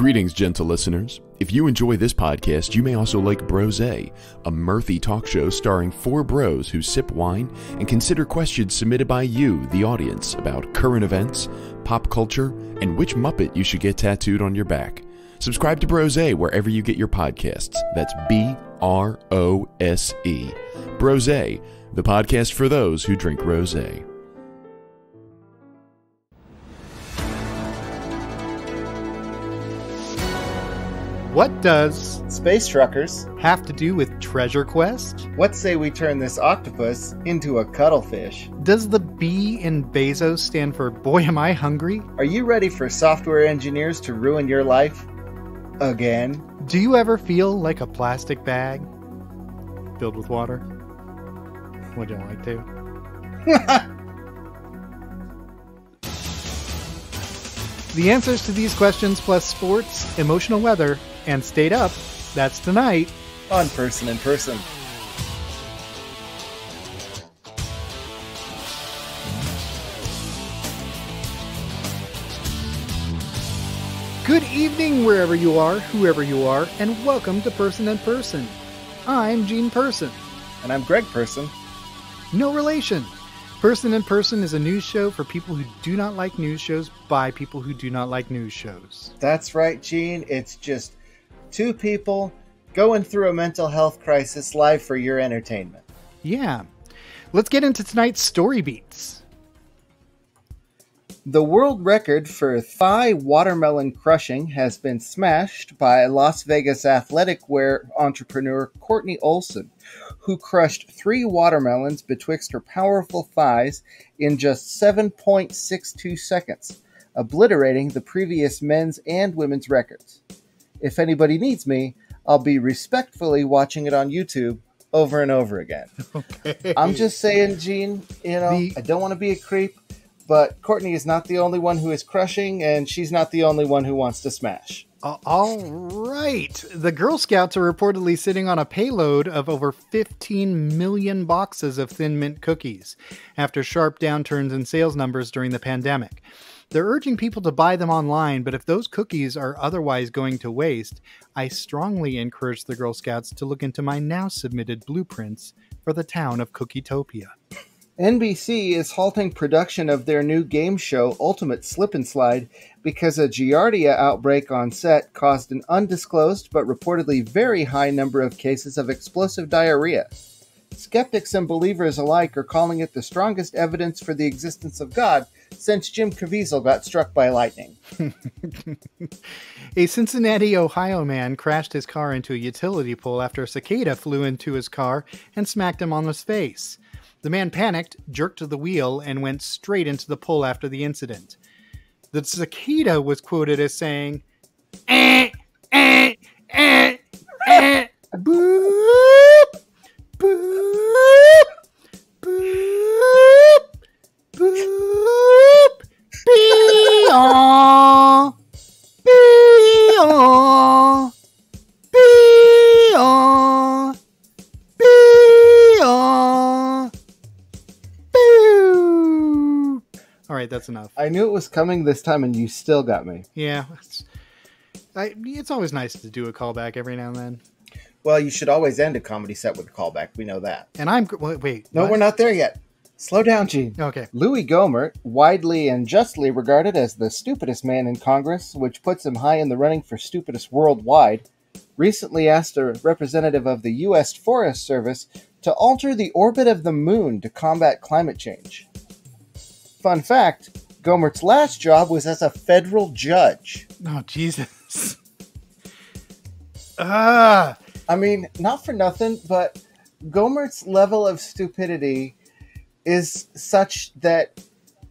Greetings, gentle listeners. If you enjoy this podcast, you may also like Brose, a mirthy talk show starring four bros who sip wine and consider questions submitted by you, the audience, about current events, pop culture, and which Muppet you should get tattooed on your back. Subscribe to Brose wherever you get your podcasts. That's B R O S E. Brose, the podcast for those who drink rose. What does Space truckers, have to do with Treasure Quest? what say we turn this octopus into a cuttlefish? Does the B in Bezos stand for Boy Am I Hungry? Are you ready for software engineers to ruin your life? Again? Do you ever feel like a plastic bag filled with water? Would you like to? The answers to these questions, plus sports, emotional weather, and State Up, that's tonight. On Person and Person. Good evening, wherever you are, whoever you are, and welcome to Person and Person. I'm Gene Person. And I'm Greg Person. No relation. Person and Person is a news show for people who do not like news shows by people who do not like news shows. That's right, Gene. It's just two people going through a mental health crisis live for your entertainment. Yeah. Let's get into tonight's story beats. The world record for thigh watermelon crushing has been smashed by Las Vegas athletic wear entrepreneur Courtney Olson, who crushed three watermelons betwixt her powerful thighs in just 7.62 seconds, obliterating the previous men's and women's records. If anybody needs me, I'll be respectfully watching it on YouTube over and over again. Okay. I'm just saying, Gene, you know, The- I don't want to be a creep, but Courtney is not the only one who is crushing, and she's not the only one who wants to smash. All right. The Girl Scouts are reportedly sitting on a payload of over 15 million boxes of Thin Mint cookies after sharp downturns in sales numbers during the pandemic. They're urging people to buy them online, but if those cookies are otherwise going to waste, I strongly encourage the Girl Scouts to look into my now submitted blueprints for the town of Cookietopia. NBC is halting production of their new game show, Ultimate Slip and Slide, because a Giardia outbreak on set caused an undisclosed but reportedly very high number of cases of explosive diarrhea. Skeptics and believers alike are calling it the strongest evidence for the existence of God since Jim Caviezel got struck by lightning. A Cincinnati, Ohio man crashed his car into a utility pole after a cicada flew into his car and smacked him on his face. The man panicked, jerked to the wheel, and went straight into the pole after the incident. The cicada was quoted as saying, eh, eh, eh, eh, boop, boop, boop, boop, bee-aw. Bee-aw. Bee-aw. Bee-aw. Boo. All right, that's enough. I knew it was coming this time, and you still got me. Yeah, it's, I, it's always nice to do a callback every now and then. Well, you should always end a comedy set with a callback. We know that. And I'm gr- wait. wait No, what? we're not there yet. Slow down, Gene. Okay. Louis Gohmert, widely and justly regarded as the stupidest man in Congress, which puts him high in the running for stupidest worldwide, recently asked a representative of the U.S. Forest Service to alter the orbit of the moon to combat climate change. Fun fact Gohmert's last job was as a federal judge. Oh Jesus. Ah. I mean, not for nothing, but Gohmert's level of stupidity is such that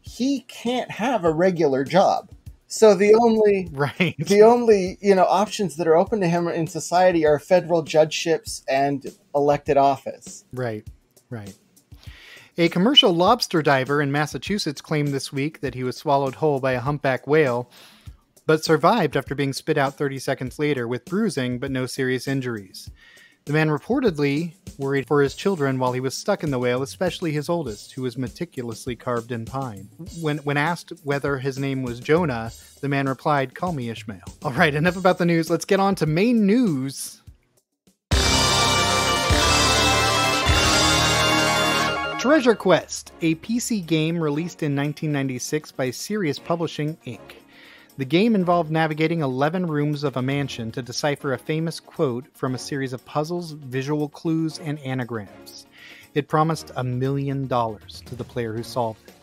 he can't have a regular job. So the only Right. the only, you know, options that are open to him in society are federal judgeships and elected office. Right, right. A commercial lobster diver in Massachusetts claimed this week that he was swallowed whole by a humpback whale, but survived after being spit out 30 seconds later with bruising but no serious injuries. The man reportedly worried for his children while he was stuck in the whale, especially his oldest, who was meticulously carved in pine. When, when asked whether his name was Jonah, the man replied, Call me Ishmael. All right, enough about the news. Let's get on to main news. Treasure Quest, a PC game released in 1996 by Sirius Publishing, Inc. The game involved navigating 11 rooms of a mansion to decipher a famous quote from a series of puzzles, visual clues, and anagrams. It promised a million dollars to the player who solved it.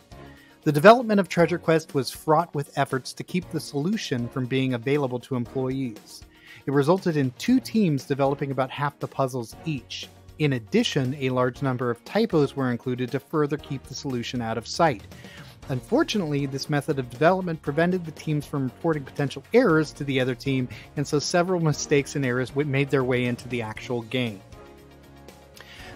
The development of Treasure Quest was fraught with efforts to keep the solution from being available to employees. It resulted in two teams developing about half the puzzles each. In addition, a large number of typos were included to further keep the solution out of sight. Unfortunately, this method of development prevented the teams from reporting potential errors to the other team, and so several mistakes and errors made their way into the actual game.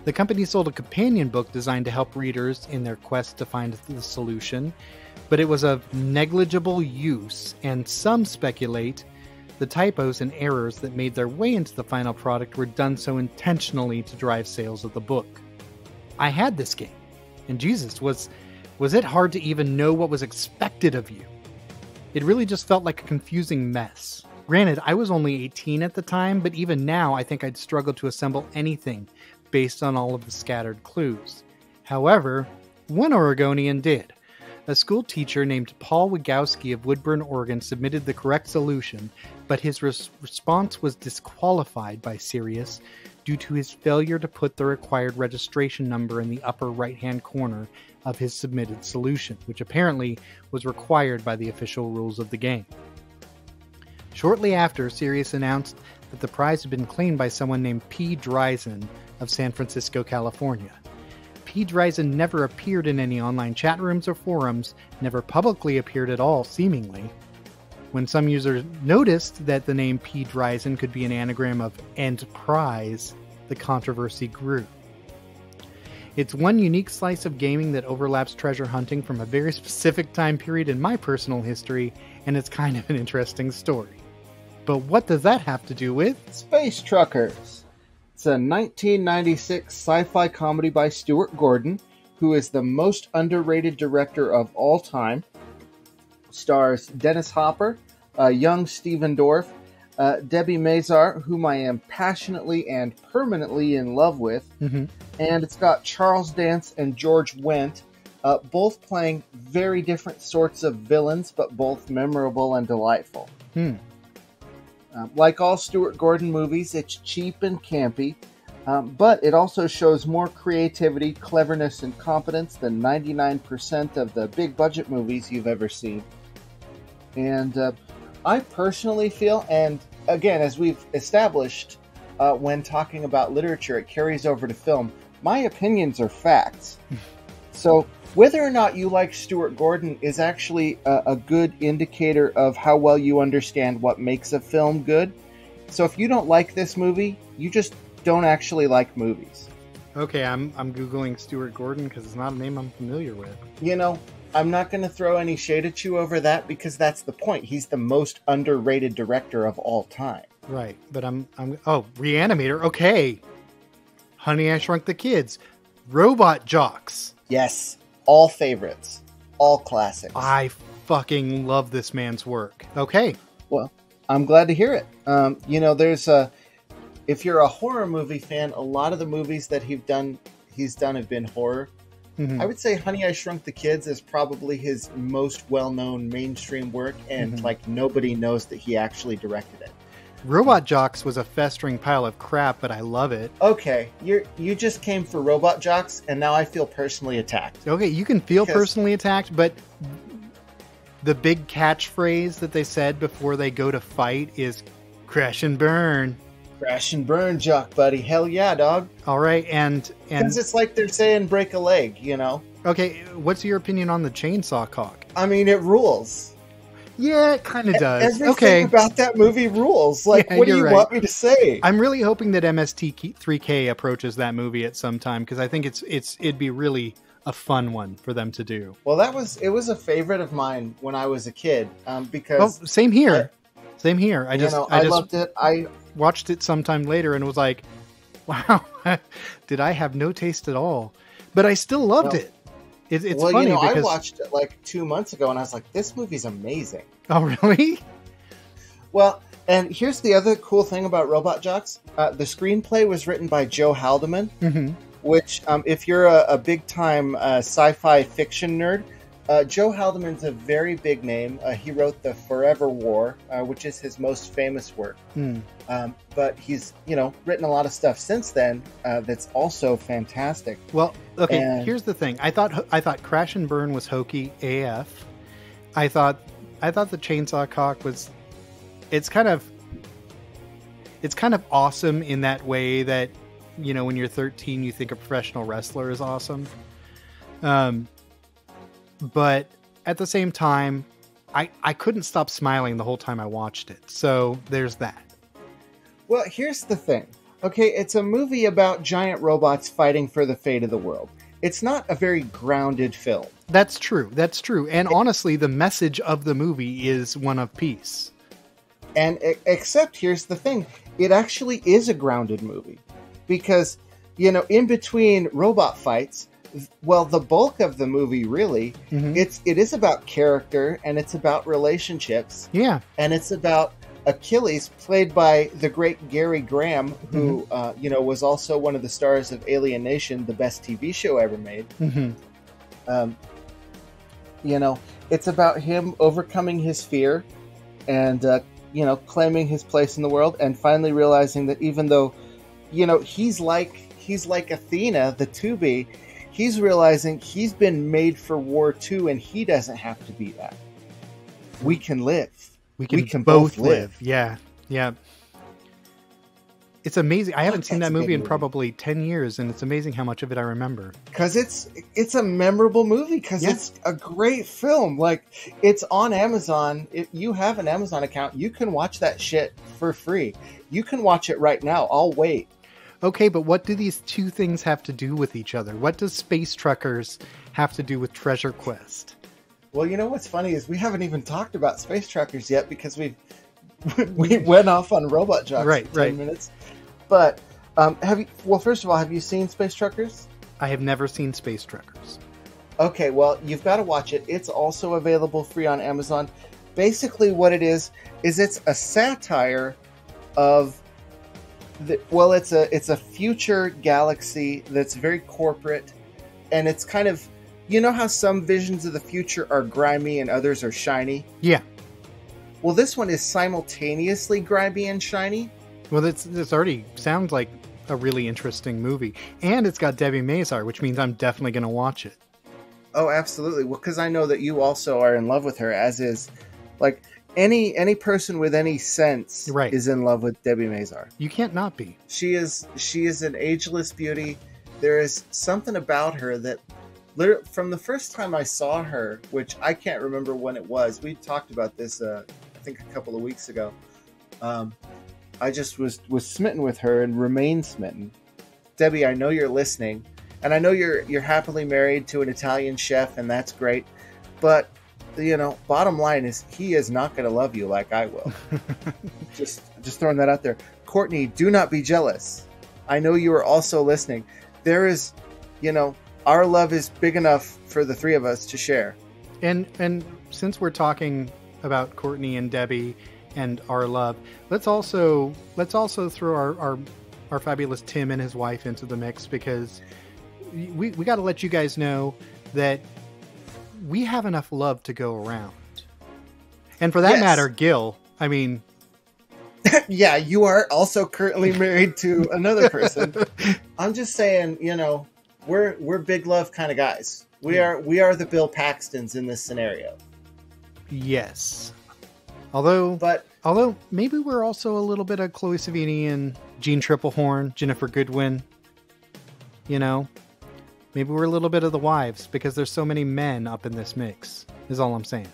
The company sold a companion book designed to help readers in their quest to find the solution, but it was of negligible use, and some speculate the typos and errors that made their way into the final product were done so intentionally to drive sales of the book. I had this game, and Jesus was was it hard to even know what was expected of you? It really just felt like a confusing mess. Granted, I was only 18 at the time, but even now I think I'd struggle to assemble anything based on all of the scattered clues. However, one Oregonian did. A school teacher named Paul Wigowski of Woodburn, Oregon submitted the correct solution, but his res- response was disqualified by Sirius due to his failure to put the required registration number in the upper right hand corner of his submitted solution, which apparently was required by the official rules of the game. Shortly after, Sirius announced that the prize had been claimed by someone named P. Dryzen of San Francisco, California. P. Dryzen never appeared in any online chat rooms or forums, never publicly appeared at all, seemingly. When some users noticed that the name P. Dryzen could be an anagram of End Prize, the controversy grew. It's one unique slice of gaming that overlaps treasure hunting from a very specific time period in my personal history, and it's kind of an interesting story. But what does that have to do with Space Truckers? It's a 1996 sci fi comedy by Stuart Gordon, who is the most underrated director of all time. Stars Dennis Hopper, uh, young Stephen Dorff, uh, Debbie Mazar, whom I am passionately and permanently in love with, Mhm. And it's got Charles Dance and George Wendt, uh, both playing very different sorts of villains, but both memorable and delightful. Hmm. Um, like all Stuart Gordon movies, it's cheap and campy, um, but it also shows more creativity, cleverness, and competence than 99% of the big budget movies you've ever seen. And uh, I personally feel, and again, as we've established uh, when talking about literature, it carries over to film. My opinions are facts. so, whether or not you like Stuart Gordon is actually a, a good indicator of how well you understand what makes a film good. So, if you don't like this movie, you just don't actually like movies. Okay, I'm I'm googling Stuart Gordon because it's not a name I'm familiar with. You know, I'm not going to throw any shade at you over that because that's the point. He's the most underrated director of all time. Right, but I'm I'm oh Reanimator. Okay, Honey, I Shrunk the Kids, Robot Jox. Yes, all favorites, all classics. I fucking love this man's work. Okay, Well, I'm glad to hear it. Um, you know, there's a if you're a horror movie fan, a lot of the movies that he's done he's done have been horror. Mhm. I would say Honey I Shrunk the Kids is probably his most well-known mainstream work and Mhm. like nobody knows that he actually directed it. Robot Jox was a festering pile of crap, but I love it. Okay, you you just came for Robot Jox and now I feel personally attacked. Okay, you can feel Because- personally attacked, but the big catchphrase that they said before they go to fight is "crash and burn." Crash and burn, Jock buddy. Hell yeah, dog. All right, and and Because it's like they're saying break a leg, you know? okay, what's your opinion on the chainsaw cock? I mean, it rules. Yeah, it kind of does. Everything okay, about that movie rules. Like, Yeah, what do you're right. want me to say? I'm really hoping that MST3K approaches that movie at some time because I think it's it's it'd be really a fun one for them to do. well, that was it was a favorite of mine when I was a kid um, Oh, because same here. Same here. I just know I I, just loved it. I watched it sometime later and was like, Wow. Did I have no taste at all? But I still loved Well- it. It. It's well, funny you know, because I watched it like two months ago, and I was like, "This movie's amazing." Oh really? Well, and here's the other cool thing about Robot Jox: uh, the screenplay was written by Joe Haldeman, hmm which, um, if you're a, a big time uh, sci-fi fiction nerd, uh, Joe Haldeman's a very big name. Uh, he wrote the Forever War, uh, which is his most famous work. Hmm. Um, but he's, you know, written a lot of stuff since then uh, that's also fantastic. Well, okay. And- Here's the thing. I thought I thought Crash and Burn was hokey AF. I thought I thought the Chainsaw Cock was. It's kind of. It's kind of awesome in that way that, you know, when you're 13, you think a professional wrestler is awesome. Um, but at the same time, I I couldn't stop smiling the whole time I watched it. So there's that. Well, here's the thing. Okay, it's a movie about giant robots fighting for the fate of the world. It's not a very grounded film. That's true. That's true. And honestly, the message of the movie is one of peace. And except here's the thing, it actually is a grounded movie because you know, in between robot fights, well, the bulk of the movie really, Mhm. it's it is about character and it's about relationships Yeah. and it's about Achilles, played by the great Gary Graham, who Mm-hmm. uh, you know was also one of the stars of Alien Nation, the best TV show ever made. hmm Um, you know, it's about him overcoming his fear and uh, you know claiming his place in the world, and finally realizing that even though you know he's like he's like Athena, the to be, he's realizing he's been made for war too, and he doesn't have to be that. We can live. We can, We can both, both live. live. Yeah. Yeah. It's amazing. I haven't seen that a movie in movie. probably 10 years, and it's amazing how much of it I remember. because it's it's a memorable movie because Yeah. it's a great film like it's on amazon if you have an amazon account you can watch that shit for free you can watch it right now i'll wait Okay, but what do these two things have to do with each other? What does Space Truckers have to do with Treasure Quest? well you know what's funny is we haven't even talked about space truckers yet because we we went off on Robot Jox Right, for 10 right. minutes but um have you well first of all have you seen space truckers I have never seen Space Truckers. Okay, well, you've got to watch it. It's also available free on Amazon. Basically, what it is is it's a satire of the well, it's a it's a future galaxy that's very corporate, and it's kind of you know how some visions of the future are grimy and others are shiny. Yeah. Well, this one is simultaneously grimy and shiny. Well, this this already sounds like a really interesting movie, and it's got Debbie Mazar, which means I'm definitely going to watch it. Oh, absolutely. Well, because I know that you also are in love with her, as is like any any person with any sense Right. is in love with Debbie Mazar. You can't not be. She is she is an ageless beauty. There is something about her that literally from the first time I saw her, which I can't remember when it was. We talked about this uh, I think a couple of weeks ago. Um, I just was was smitten with her and remain smitten. Debbie, I know you're listening, and I know you're you're happily married to an Italian chef, and that's great. But you know, bottom line is he is not going to love you like I will. just just throwing that out there. Courtney, do not be jealous. I know you are also listening. There is, you know, our love is big enough for the three of us to share. And and since we're talking about Courtney and Debbie and our love, let's also let's also throw our our, our fabulous Tim and his wife into the mix because we we got to let you guys know that we have enough love to go around. And for that Yes. matter, Gil, I mean, yeah, you are also currently married to another person. I'm just saying, you know, we're we're big love kind of guys. We Yeah. are we are the Bill Paxtons in this scenario. yes. Although But Although maybe we're also a little bit of Chloe Sevigny and Jeanne Tripplehorn, Ginnifer Goodwin. You know, maybe we're a little bit of the wives because there's so many men up in this mix. Is all I'm saying.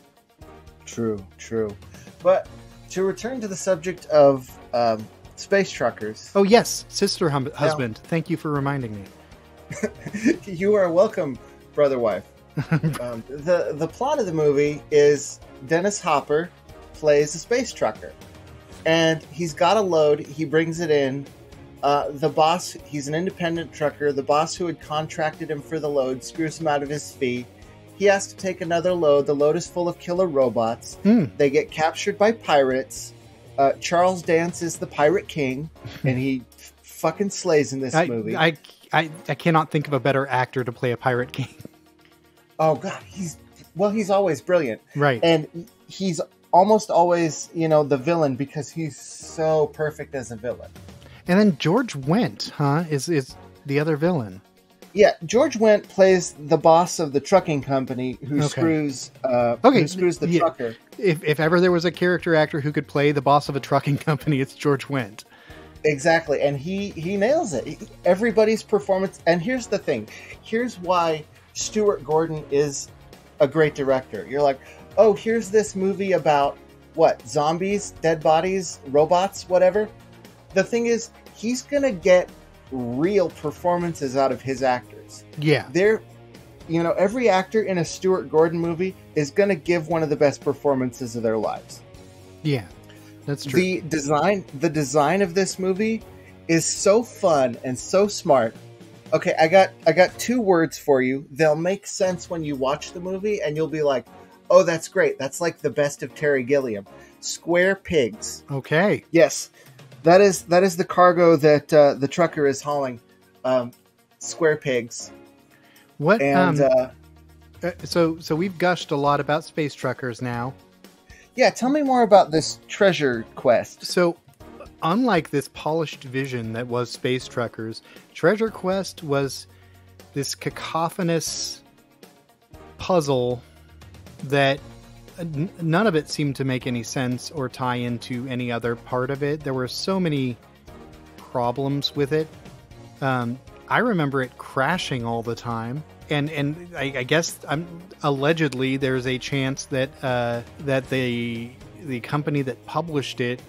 True, true. But to return to the subject of um, space truckers, Oh yes, sister hum- husband. Thank you for reminding me. you are welcome, brother wife. um, the the plot of the movie is Dennis Hopper plays a space trucker, and he's got a load. He brings it in Uh, the boss, he's an independent trucker. The boss who had contracted him for the load screws him out of his fee. He has to take another load. The load is full of killer robots. Hmm. They get captured by pirates. Uh, Charles Dance is the pirate king, and he f- fucking slays in this I, movie. I, I, I cannot think of a better actor to play a pirate king. oh god, he's well, he's always brilliant, right. and he's almost always you know the villain because he's so perfect as a villain. And then George Wendt, huh, is is the other villain. Yeah, George Wendt plays the boss of the trucking company who Okay. screws uh, Okay, who screws the yeah. trucker. If if ever there was a character actor who could play the boss of a trucking company, it's George Wendt. Exactly, and he he nails it. Everybody's performance, and here's the thing: here's why Stuart Gordon is a great director. You're like, oh, here's this movie about what zombies, dead bodies, robots, whatever. The thing is, he's gonna get real performances out of his actors. Yeah. They're, you know, every actor in a Stuart Gordon movie is gonna give one of the best performances of their lives. Yeah. That's true. The design, the design of this movie is so fun and so smart. Okay, I got I got two words for you. They'll make sense when you watch the movie, and you'll be like, "Oh, that's great. That's like the best of Terry Gilliam." Square pigs. okay. Yes, that is that is the cargo that uh, the trucker is hauling. Um, square pigs, What and um uh, uh, so so we've gushed a lot about space truckers now. yeah, tell me more about this treasure quest. So, unlike this polished vision that was Space Truckers, Treasure Quest was this cacophonous puzzle that n- none of it seemed to make any sense or tie into any other part of it. There were so many problems with it. Um, I remember it crashing all the time. And and I, I guess I'm allegedly there's a chance that uh, that the the company that published it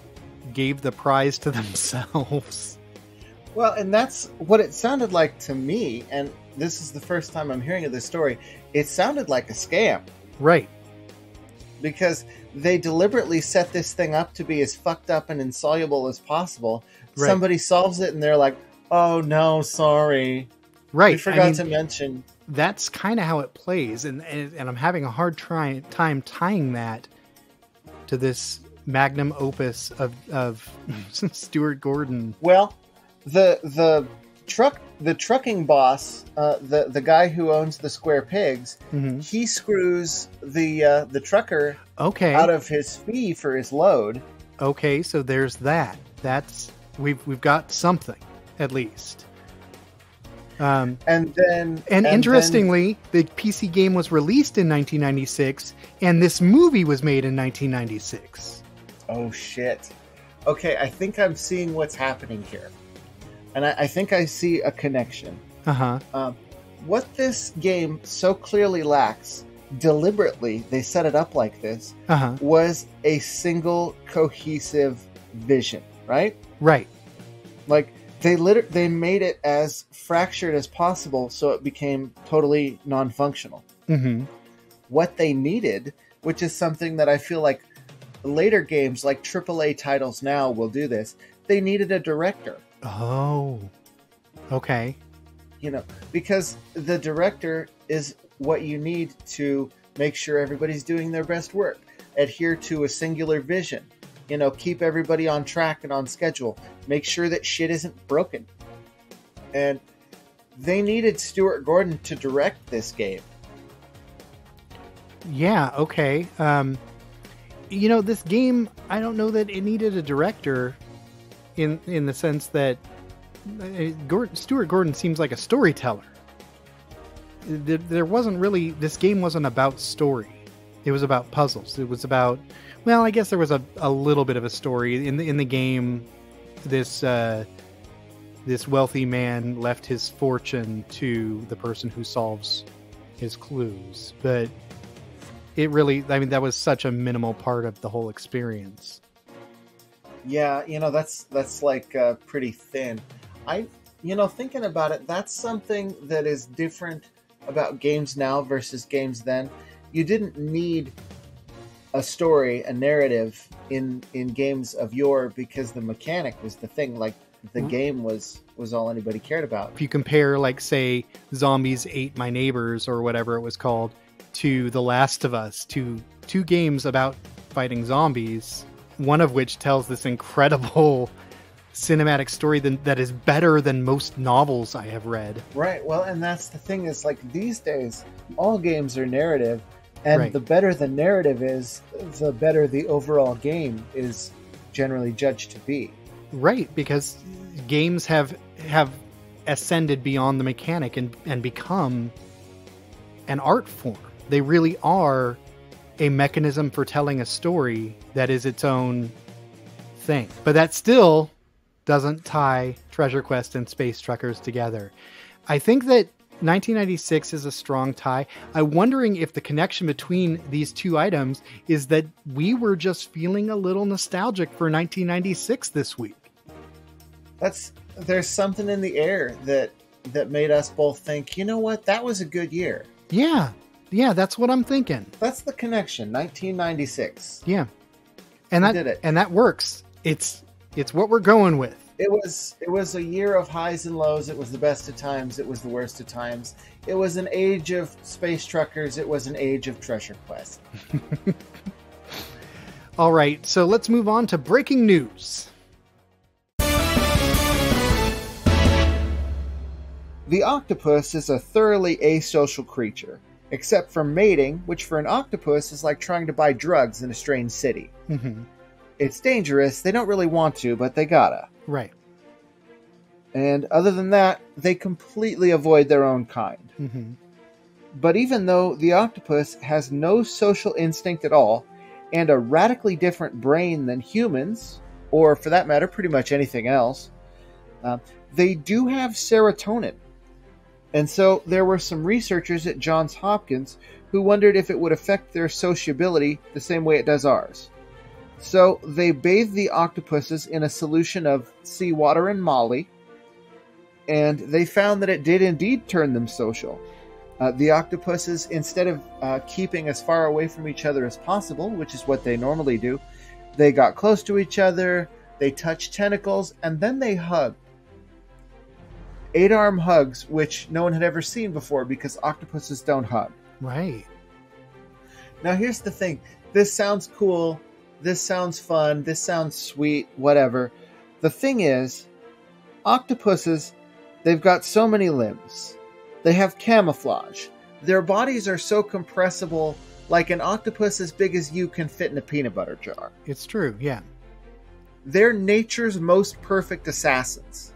gave the prize to themselves. Well, and that's what it sounded like to me. And this is the first time I'm hearing of this story. It sounded like a scam right. Because they deliberately set this thing up to be as fucked up and insoluble as possible. Right. Somebody solves it and they're like, "Oh no, sorry, Right. we forgot I mean, to mention." that's kind of how it plays, and, and and I'm having a hard try, time tying that to this magnum opus of of Stuart Gordon. Well, the the truck the trucking boss, uh, the the guy who owns the Square Pigs, Mhm. he screws the uh, the trucker Okay. out of his fee for his load. okay. So there's that. That's we've we've got something at least. Um, And then And, then- interestingly, the PC game was released in 1996, and this movie was made in 1996. Oh shit. Okay, I think I'm seeing what's happening here. And I, I think I see a connection. Uh huh. Um, what this game so clearly lacks, deliberately, they set it up like this, Uh huh. was a single cohesive vision, right? Right. Like they liter- they made it as fractured as possible so it became totally non-functional. Mm-hmm. what they needed, which is something that I feel like later games like AAA titles now will do this. They needed a director, Oh. Okay. you know, because the director is what you need to make sure everybody's doing their best work, adhere to a singular vision, you know, keep everybody on track and on schedule, make sure that shit isn't broken. And they needed Stuart Gordon to direct this game. Yeah. Okay. Um, you know, this game, I don't know that it needed a director, in in the sense that uh, Gordon, Stuart Gordon seems like a storyteller. There, wasn't really this game wasn't about story. It was about puzzles. It was about well, I guess there was a, a little bit of a story in the in the game. This uh, this wealthy man left his fortune to the person who solves his clues, but it really i mean that was such a minimal part of the whole experience Yeah, you know that's that's like uh, pretty thin. I, you know, thinking about it, that's something that is different about games now versus games then. You didn't need a story, a narrative in in games of yore because the mechanic was the thing. Like the Mm. game was was all anybody cared about. if you compare like say zombies ate my neighbors or whatever it was called to the last of us to two games about fighting zombies one of which tells this incredible cinematic story than, that is better than most novels i have read Right. Well, and that's the thing is like these days, all games are narrative, and Right. the better the narrative is, the better the overall game is generally judged to be. right because games have have ascended beyond the mechanic and and become an art form they really are a mechanism for telling a story that is its own thing but that still doesn't tie treasure quest and space truckers together i think that 1996 is a strong tie. I'm wondering if the connection between these two items is that we were just feeling a little nostalgic for 1996 this week. That's there's something in the air that that made us both think, you know what, that was a good year. Yeah, yeah, that's what I'm thinking. That's the connection. 1996. Yeah, and We that did it. and that works. It's it's what we're going with. It was it was a year of highs and lows. It was the best of times. It was the worst of times. It was an age of space truckers. It was an age of treasure quest. All right, so let's move on to breaking news. The octopus is a thoroughly asocial creature, except for mating, which for an octopus is like trying to buy drugs in a strange city. hmm It's dangerous. They don't really want to, but they gotta. Right. And other than that, they completely avoid their own kind. hmm But even though the octopus has no social instinct at all and a radically different brain than humans, or for that matter, pretty much anything else, uh, they do have serotonin. And so there were some researchers at Johns Hopkins who wondered if it would affect their sociability the same way it does ours. So they bathed the octopuses in a solution of seawater and molly, and they found that it did indeed turn them social. Uh, the octopuses, instead of uh, keeping as far away from each other as possible, which is what they normally do, they got close to each other, they touched tentacles, and then they hugged. Eight arm hugs, which no one had ever seen before because octopuses don't hug. Right. Now, here's the thing this sounds cool, this sounds fun, this sounds sweet, whatever. The thing is, octopuses, they've got so many limbs, they have camouflage. Their bodies are so compressible, like an octopus as big as you can fit in a peanut butter jar. It's true. Yeah. They're nature's most perfect assassins.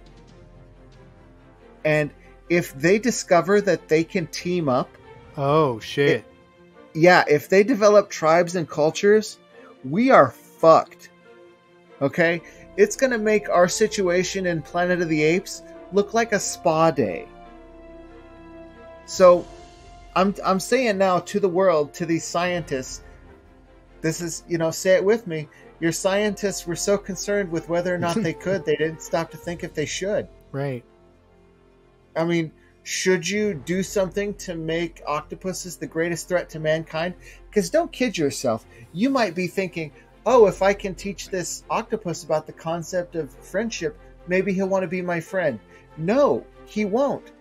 And if they discover that they can team up, Oh shit. yeah, if they develop tribes and cultures, we are fucked. Okay? It's going to make our situation in Planet of the Apes look like a spa day. So, I'm I'm saying now to the world, to these scientists, this is, you know, say it with me. Your scientists were so concerned with whether or not they could, they didn't stop to think if they should. right. I mean, should you do something to make octopuses the greatest threat to mankind? Because don't kid yourself. You might be thinking, oh, if I can teach this octopus about the concept of friendship, maybe he'll want to be my friend. No, he won't.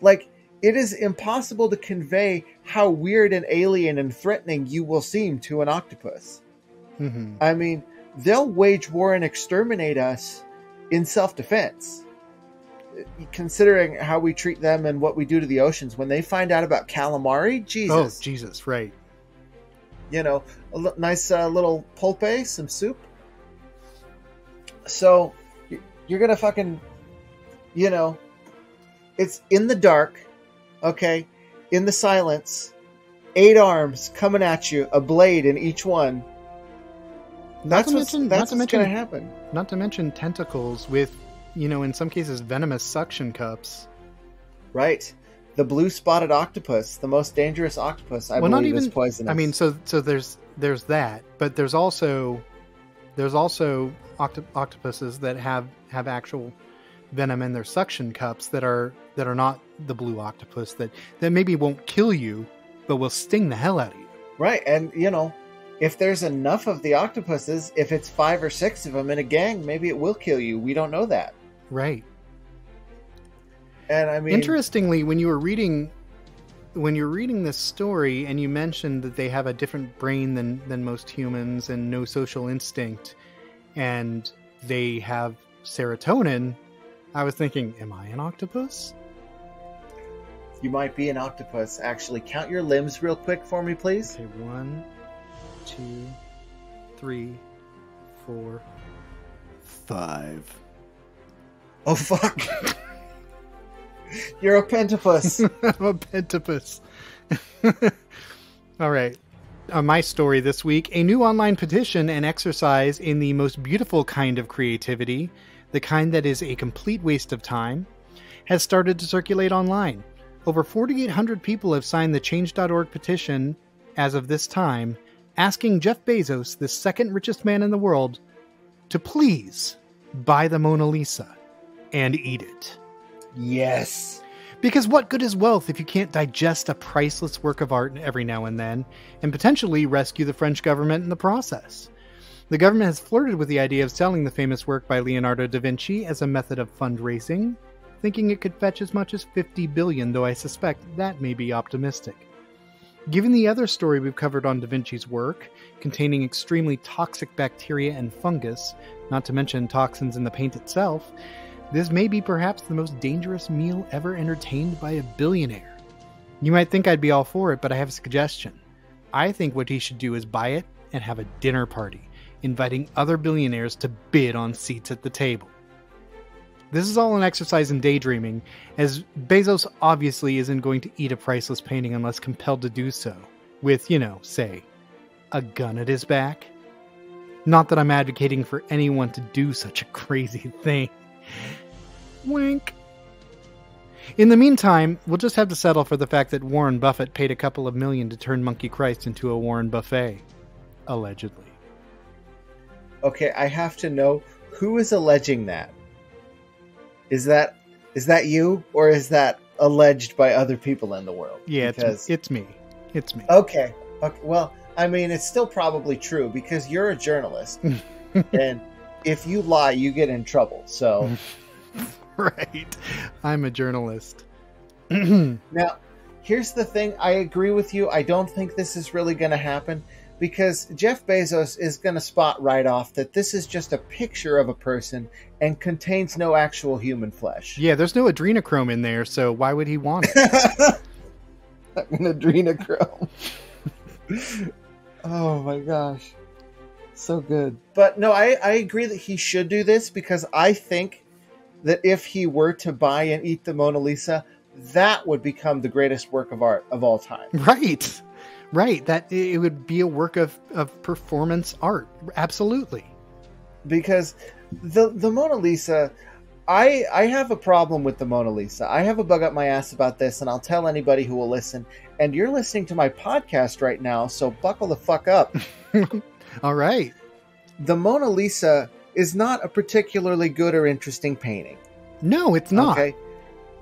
Like, it is impossible to convey how weird and alien and threatening you will seem to an octopus. hmm I mean, they'll wage war and exterminate us in self defense. Considering how we treat them and what we do to the oceans, when they find out about calamari, Jesus. Oh Jesus, Jesus. Right. you know, a li- nice uh, little pulpe, some soup. So you're gonna fucking, you know, it's in the dark, okay, in the silence, eight arms coming at you, a blade in each one. That's to what's, mention- not to what's gonna mention- happen. Not to mention tentacles with, you know, in some cases venomous suction cups. Right. The blue spotted octopus, the most dangerous octopus, I Well, not believe is poisonous. I mean, so so there's there's that, but there's also there's also octo- octopuses that have have actual venom in their suction cups that are that are not the blue octopus that that maybe won't kill you, but will sting the hell out of you. right, and you know, if there's enough of the octopuses, if it's five or six of them in a gang, maybe it will kill you. We don't know that. Right. And I mean, Interestingly, when you were reading when you're reading this story and you mentioned that they have a different brain than than most humans and no social instinct and they have serotonin, I was thinking, am I an octopus? you might be an octopus. Actually, count your limbs real quick for me, please. Okay, one, two, three, four, five. Oh fuck! You're a pentapus. I'm a pentapus. All right. On my story this week, a new online petition and exercise in the most beautiful kind of creativity, the kind that is a complete waste of time, has started to circulate online. Over 4,800 people have signed the Change.org petition as of this time, asking Jeff Bezos, the second richest man in the world, to please buy the Mona Lisa and eat it. yes. Because what good is wealth if you can't digest a priceless work of art every now and then, and potentially rescue the French government in the process? The government has flirted with the idea of selling the famous work by Leonardo da Vinci as a method of fundraising, thinking it could fetch as much as 50 billion, though I suspect that may be optimistic. Given the other story we've covered on Da Vinci's work, containing extremely toxic bacteria and fungus, not to mention toxins in the paint itself, this may be perhaps the most dangerous meal ever entertained by a billionaire. You might think I'd be all for it, but I have a suggestion. I think what he should do is buy it and have a dinner party, inviting other billionaires to bid on seats at the table. This is all an exercise in daydreaming, as Bezos obviously isn't going to eat a priceless painting unless compelled to do so, with, you know, say, a gun at his back. Not that I'm advocating for anyone to do such a crazy thing. Wink. In the meantime, we'll just have to settle for the fact that Warren Buffett paid a couple of million to turn Monkey Christ into a Warren Buffet. Allegedly. Okay, I have to know who is alleging that. Is that is that you or is that alleged by other people in the world? Yeah, Because- it's, it's me. It's me. Okay. Okay. Well, I mean, it's still probably true because you're a journalist, and if you lie, you get in trouble. So right. I'm a journalist. now, here's the thing. I agree with you. I don't think this is really going to happen because Jeff Bezos is going to spot right off that this is just a picture of a person and contains no actual human flesh. yeah, there's no adrenochrome in there, so why would he want it? An adrenochrome. oh my gosh. So good. But no, I, I agree that he should do this because I think that if he were to buy and eat the Mona Lisa, that would become the greatest work of art of all time. right. Right. That it would be a work of, of performance art. Absolutely. Because the the Mona Lisa I I have a problem with the Mona Lisa. I have a bug up my ass about this and I'll tell anybody who will listen. And you're listening to my podcast right now, so buckle the fuck up. All right. the Mona Lisa is not a particularly good or interesting painting. No, it's not. Okay.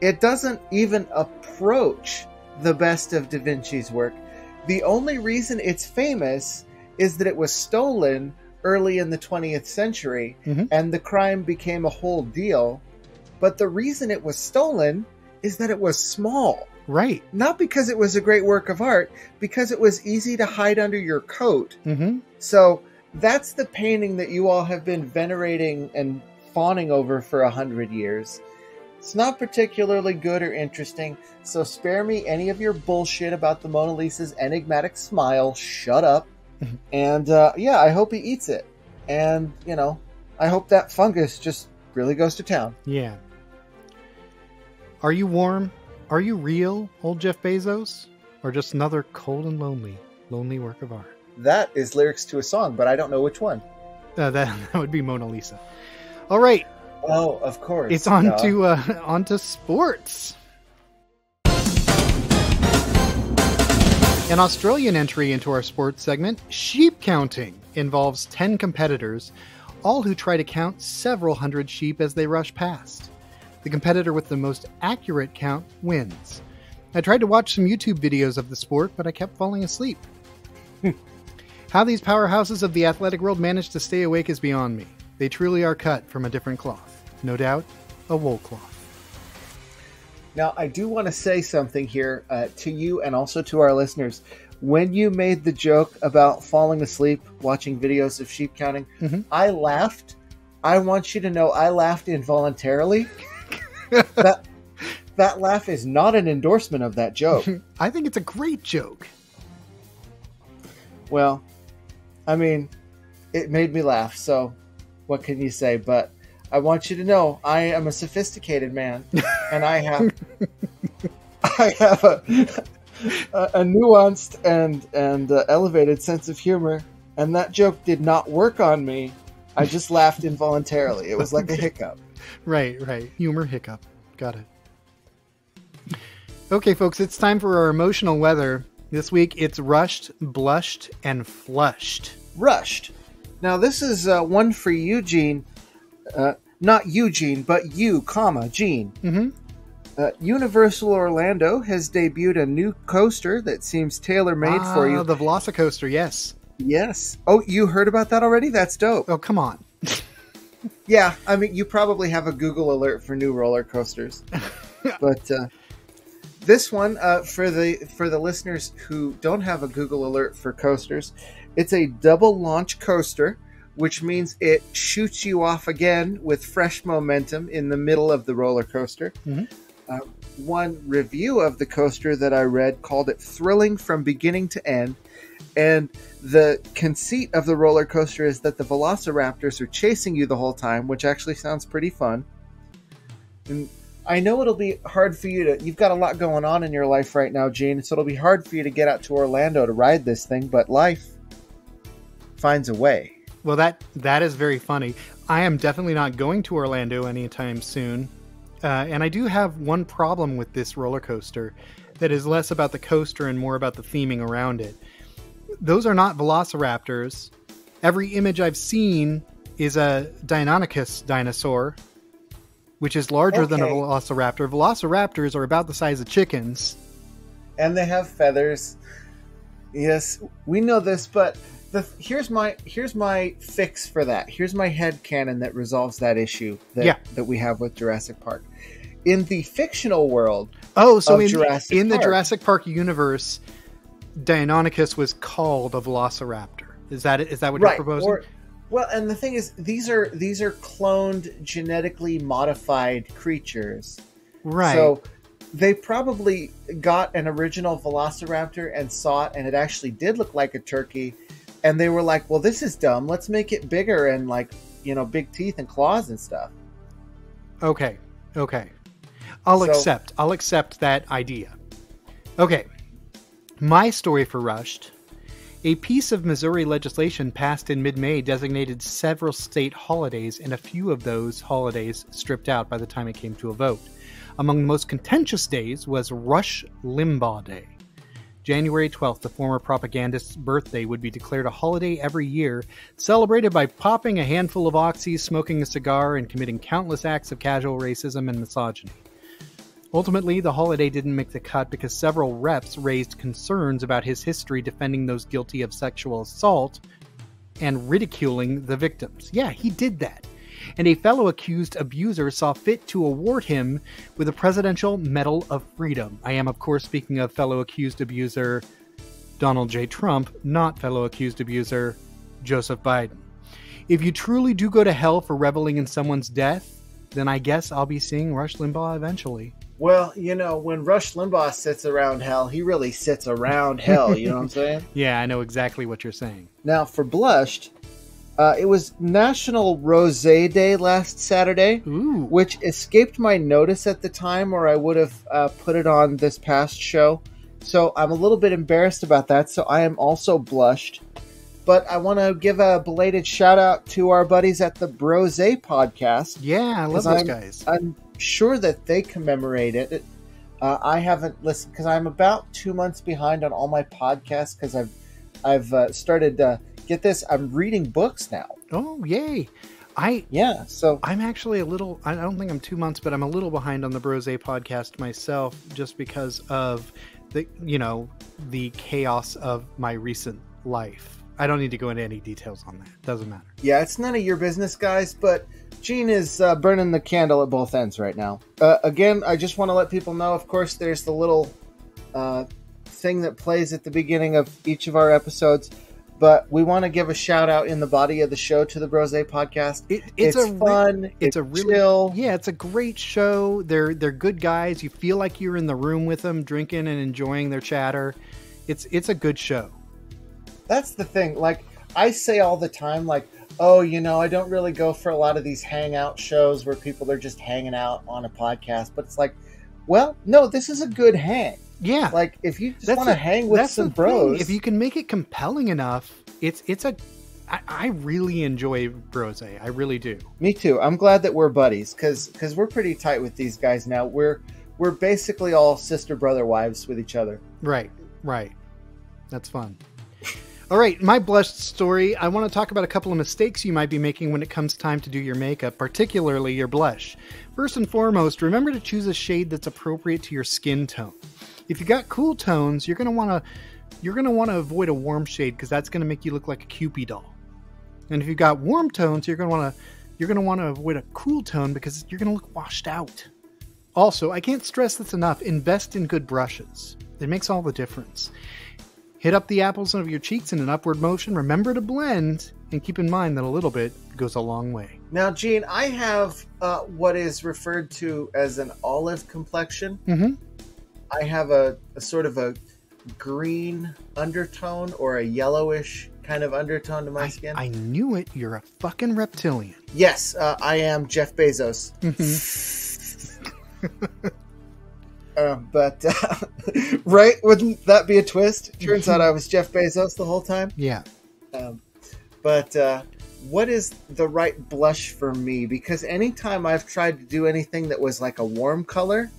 It doesn't even approach the best of Da Vinci's work. The only reason it's famous is that it was stolen early in the 20th century Mhm. and the crime became a whole deal. But the reason it was stolen is that it was small. Right. Not because it was a great work of art, because it was easy to hide under your coat Mm-hmm. so that's the painting that you all have been venerating and fawning over for a hundred years. It's not particularly good or interesting, so spare me any of your bullshit about the Mona Lisa's enigmatic smile. Shut up. and uh, yeah, I hope he eats it. And, you know, I hope that fungus just really goes to town. Yeah. Are you warm? Are you real, old Jeff Bezos? Or just another cold and lonely, lonely work of art? That is lyrics to a song, but I don't know which one. Uh, that, that would be Mona Lisa. All right, Oh, of course. it's on to uh, on to sports. An Australian entry into our sports segment, sheep counting, involves 10 competitors, all who try to count several hundred sheep as they rush past. The competitor with the most accurate count wins. I tried to watch some YouTube videos of the sport, but I kept falling asleep. How these powerhouses of the athletic world manage to stay awake is beyond me. They truly are cut from a different cloth. No doubt, a wool cloth. Now, I do want to say something here uh, to you and also to our listeners. When you made the joke about falling asleep watching videos of sheep counting, Mhm. I laughed. I want you to know I laughed involuntarily. that that laugh is not an endorsement of that joke. I think it's a great joke. well, I mean, it made me laugh. So, what can you say? But I want you to know I am a sophisticated man, and I have I have a a, a nuanced and and uh, elevated sense of humor, and that joke did not work on me. I just laughed involuntarily. It was like a hiccup. Right, right. Humor hiccup. Got it. Okay, folks, it's time for our emotional weather. This week it's rushed, blushed, and flushed. Rushed. Now this is uh, one for Eugene, uh, not Eugene, but you, comma Gene. Mm-hmm. Uh, Universal Orlando has debuted a new coaster that seems tailor made for you. Ah, The Velocicoaster, yes. Yes. Oh, you heard about that already? That's dope. Oh, come on. Yeah, I mean, you probably have a Google alert for new roller coasters, but uh, this one uh, for the for the listeners who don't have a Google alert for coasters, it's a double launch coaster, which means it shoots you off again with fresh momentum in the middle of the roller coaster. Mhm. Uh, one review of the coaster that I read called it thrilling from beginning to end. And the conceit of the roller coaster is that the velociraptors are chasing you the whole time, which actually sounds pretty fun. And I know it'll be hard for you to. You've got a lot going on in your life right now, Gene, so it'll be hard for you to get out to Orlando to ride this thing, but life finds a way. Well, that that is very funny. I am definitely not going to Orlando anytime soon, uh, and I do have one problem with this roller coaster that is less about the coaster and more about the theming around it. Those are not velociraptors. Every image I've seen is a Deinonychus dinosaur, which is larger than a velociraptor. Velociraptors are about the size of chickens. and they have feathers. Yes, we know this, but the here's my here's my fix for that. Here's my head canon that resolves that issue that Yeah. that we have with Jurassic Park. In the fictional world, Oh, so in, Jurassic in the Jurassic Park universe, Deinonychus was called a velociraptor. Is that is that what you're proposing? Or, well, and the thing is, these are these are cloned, genetically modified creatures. right. So they probably got an original Velociraptor and saw it, and it actually did look like a turkey. And they were like, "Well, this is dumb. Let's make it bigger and like you know, big teeth and claws and stuff." Okay. Okay. I'll So- accept. I'll accept that idea. Okay. My story for Rushed. A piece of Missouri legislation passed in mid May designated several state holidays, and a few of those holidays stripped out by the time it came to a vote. Among the most contentious days was Rush Limbaugh Day. January 12th, the former propagandist's birthday, would be declared a holiday every year, celebrated by popping a handful of oxys, smoking a cigar, and committing countless acts of casual racism and misogyny. Ultimately, the holiday didn't make the cut because several reps raised concerns about his history defending those guilty of sexual assault and ridiculing the victims. Yeah, he did that. And a fellow accused abuser saw fit to award him with a Presidential Medal of Freedom. I am, of course, speaking of fellow accused abuser Donald J. Trump, not fellow accused abuser Joseph Biden. If you truly do go to hell for reveling in someone's death, then I guess I'll be seeing Rush Limbaugh eventually. Well, you know, when Rush Limbaugh sits around hell, he really sits around hell. You know what I'm saying? Yeah, I know exactly what you're saying. Now, for blushed, uh, it was National Rose Day last Saturday. Ooh. which escaped my notice at the time, or I would have uh, put it on this past show. So I'm a little bit embarrassed about that. So I am also blushed. But I want to give a belated shout out to our buddies at the Brose podcast. Yeah, I love those I'm- guys. I'm sure that they commemorate it. Uh, I haven't listened because I'm about two months behind on all my podcasts because I've I've uh, started. Uh, get this, I'm reading books now. Oh, yay. I Yeah, so I'm actually a little I don't think I'm 2 months, but I'm a little behind on the Brose podcast myself just because of the you know, the chaos of my recent life. I don't need to go into any details on that. Doesn't matter. Yeah, it's none of your business, guys, but Gene is uh, burning the candle at both ends right now. Uh, again, I just want to let people know, of course, there's the little uh, thing that plays at the beginning of each of our episodes. But we want to give a shout out in the body of the show to the Brose podcast. It, It's, it's, a re- fun. it's It's, a really chill. yeah, it's a great show. They're they're good guys. You feel like you're in the room with them, drinking and enjoying their chatter. It's it's a good show. That's the thing. Like I say all the time, like, oh, you know, I don't really go for a lot of these hangout shows where people are just hanging out on a podcast. But it's like, well, no, this is a good hang. Yeah, Like if you just want to hang with that's some the thing. bros, If you can make it compelling enough, it's it's a. I, I really enjoy Brose. I really do. Me too. I'm glad that we're buddies because because we're pretty tight with these guys now. We're we're basically all sister brother wives with each other. Right, right. That's fun. All right, my blush story. I want to talk about a couple of mistakes you might be making when it comes time to do your makeup, particularly your blush. First and foremost, remember to choose a shade that's appropriate to your skin tone. If you got cool tones, you're gonna want to you're gonna want to avoid a warm shade because that's gonna make you look like a Cupid doll. And if you got warm tones, you're gonna want to you're gonna want to avoid a cool tone because you're gonna look washed out. Also, I can't stress this enough invest in good brushes. It makes all the difference. Hit up the apples of your cheeks in an upward motion. Remember to blend, and keep in mind that a little bit goes a long way. Now, Gene, I have uh, what is referred to as an olive complexion. Mm-hmm. I have a, a sort of a green undertone or a yellowish kind of undertone to my I, skin. I knew it. You're a fucking reptilian. yes, uh, I am Jeff Bezos. Uh, but uh, right, wouldn't that be a twist? Turns out I was Jeff Bezos the whole time. Yeah. Um, but uh, what is the right blush for me? Because anytime I've tried to do anything that was like a warm color,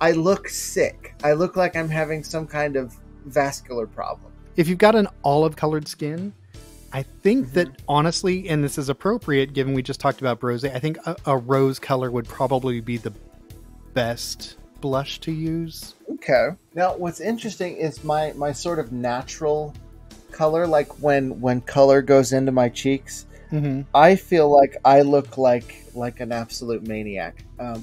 I look sick. I look like I'm having some kind of vascular problem. If you've got an olive colored skin, I think that honestly, and this is appropriate given we just talked about brose, I think a, a rose color would probably be the best blush to use. Okay. Now, what's interesting is my my sort of natural color, like when when color goes into my cheeks. Mm-hmm. I feel like I look like like an absolute maniac. Um,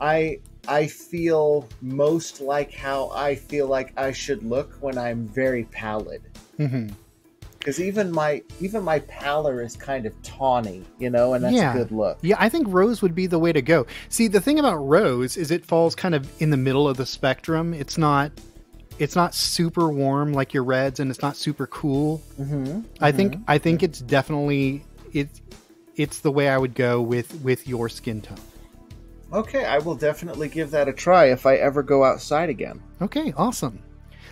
I I feel most like how I feel like I should look when I'm very pallid. Mm-hmm. Because even my even my pallor is kind of tawny, you know, and that's Yeah. a good look. Yeah, I think rose would be the way to go. See, the thing about rose is it falls kind of in the middle of the spectrum. It's not it's not super warm like your reds and it's not super cool. Mm-hmm. I think I think it's definitely it's it's the way I would go with with your skin tone. Okay, I will definitely give that a try if I ever go outside again. Okay, awesome.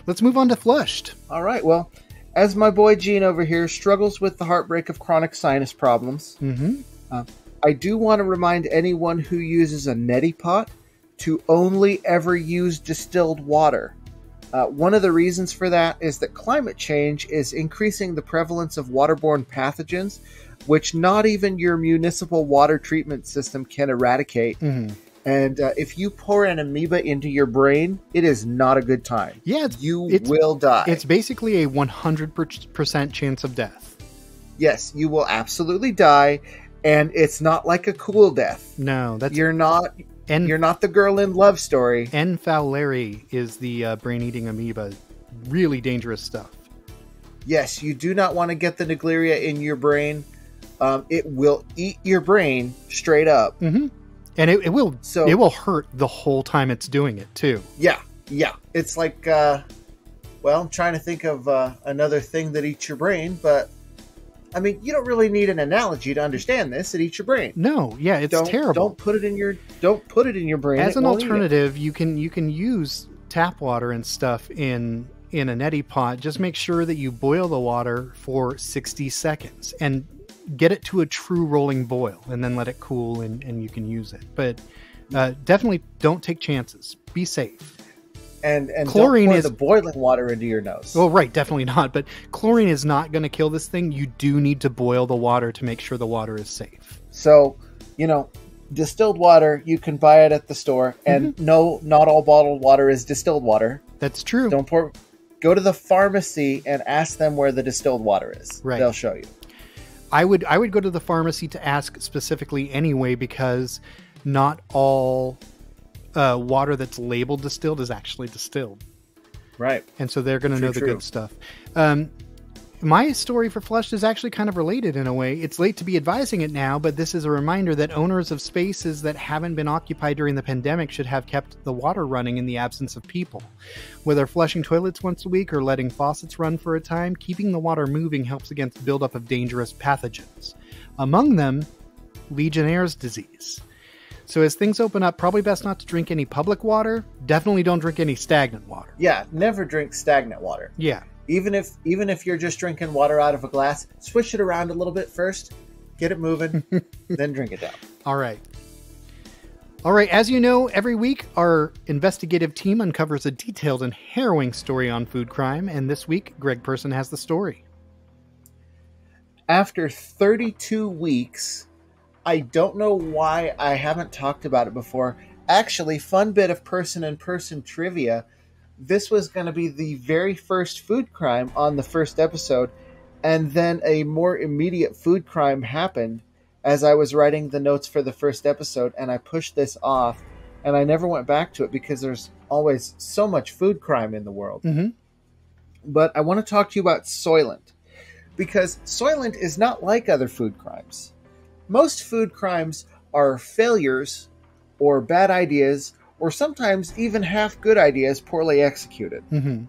Let's move on to flushed. All right, well, as my boy Gene over here struggles with the heartbreak of chronic sinus problems, Mm-hmm. I do want to remind anyone who uses a neti pot to only ever use distilled water. Uh, one of the reasons for that is that climate change is increasing the prevalence of waterborne pathogens, which not even your municipal water treatment system can eradicate. Mm-hmm. And uh, if you pour an amoeba into your brain, it is not a good time. Yeah, it's You it's, will die. it's basically a 100% chance of death. yes, you will absolutely die, and it's not like a cool death. No, that's You're not. N- You're not the girl in love story. N. fowleri is the uh, brain-eating amoeba. Really dangerous stuff. Yes, you do not want to get the Naegleria in your brain. Um, it will eat your brain straight up. Mm-hmm. And it, it will So it will hurt the whole time it's doing it too. yeah, yeah. It's like, uh, well, I'm trying to think of uh, another thing that eats your brain, but I mean, you don't really need an analogy to understand this. It eats your brain. No, yeah, it's don't, terrible. Don't put it in your. Don't put it in your brain. As an won't eat it. alternative, you can you can use tap water and stuff in in a neti pot. Just make sure that you boil the water for 60 seconds and get it to a true rolling boil and then let it cool and, and you can use it. But uh, definitely don't take chances. Be safe. and and Chlorine don't pour is- the boiling water into your nose. Well, right, definitely not. But chlorine is not going to kill this thing. You do need to boil the water to make sure the water is safe. So, you know, distilled water, you can buy it at the store. And Mm-hmm. no, not all bottled water is distilled water. That's true. Don't pour go to the pharmacy and ask them where the distilled water is. Right. They'll show you. I would I would go to the pharmacy to ask specifically anyway because not all uh, water that's labeled distilled is actually distilled, Right. and so they're going to know the true. good stuff. Um, my story for Flushed is actually kind of related in a way. It's late to be advising it now, but this is a reminder that owners of spaces that haven't been occupied during the pandemic should have kept the water running in the absence of people. Whether flushing toilets once a week or letting faucets run for a time, keeping the water moving helps against buildup of dangerous pathogens. Among them, Legionnaire's disease. So as things open up, probably best not to drink any public water. Definitely don't drink any stagnant water. Yeah. Never drink stagnant water. Yeah. Even if even if you're just drinking water out of a glass, swish it around a little bit first, get it moving, then drink it down. All right. All right, as you know, every week our investigative team uncovers a detailed and harrowing story on food crime, and this week Greg Person has the story. After 32 weeks, I don't know why I haven't talked about it before. Actually, fun bit of person and person trivia. This was going to be the very first food crime on the first episode, and then a more immediate food crime happened as I was writing the notes for the first episode, and I pushed this off, and I never went back to it because there's always so much food crime in the world. Mm-hmm. But I want to talk to you about Soylent because Soylent is not like other food crimes. Most food crimes are failures or bad ideas or sometimes even half good ideas poorly executed. Mm-hmm.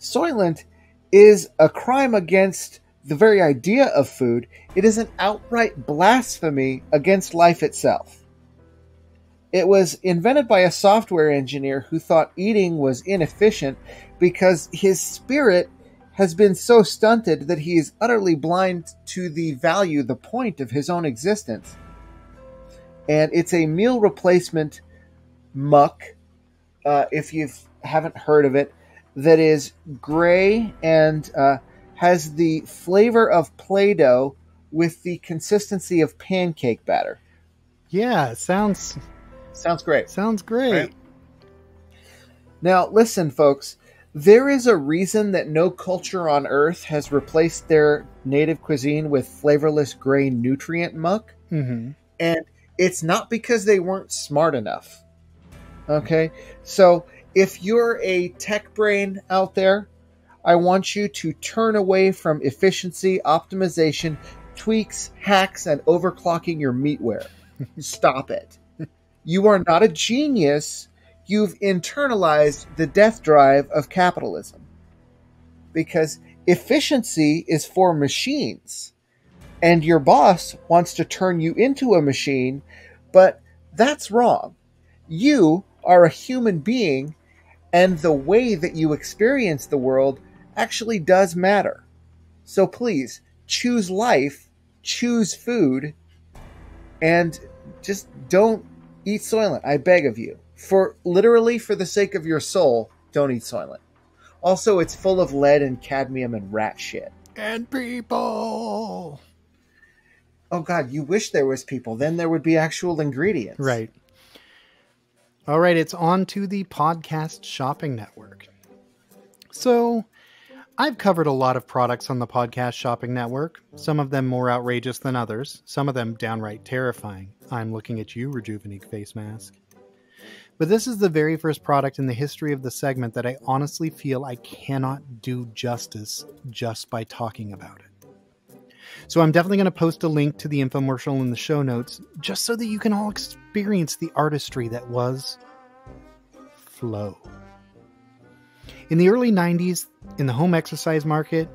Soylent is a crime against the very idea of food. It is an outright blasphemy against life itself. It was invented by a software engineer who thought eating was inefficient because his spirit has been so stunted that he is utterly blind to the value, the point of his own existence. And it's a meal replacement muck, uh, if you haven't heard of it, that is gray and uh, has the flavor of Play Doh with the consistency of pancake batter. Yeah, sounds Sounds great. sounds great. Right. Now, listen, folks. There is a reason that no culture on Earth has replaced their native cuisine with flavorless gray nutrient muck. Mm-hmm. And it's not because they weren't smart enough. Okay? So, if you're a tech brain out there, I want you to turn away from efficiency, optimization, tweaks, hacks, and overclocking your meatware. Stop it. You are not a genius. You've internalized the death drive of capitalism. Because efficiency is for machines. And your boss wants to turn you into a machine, but that's wrong. You are a human being, and the way that you experience the world actually does matter. So please choose life, choose food, and just don't eat Soylent. I beg of you. For literally for the sake of your soul, don't eat Soylent. Also, it's full of lead and cadmium and rat shit. And people. Oh god, you wish there was people. Then there would be actual ingredients. Right. All right, it's on to the podcast shopping network. So, I've covered a lot of products on the podcast shopping network, some of them more outrageous than others, some of them downright terrifying. I'm looking at you, Rejuvenique Face Mask. But this is the very first product in the history of the segment that I honestly feel I cannot do justice just by talking about it. So I'm definitely going to post a link to the infomercial in the show notes just so that you can all experience the artistry that was Flo. In the early 90s, in the home exercise market,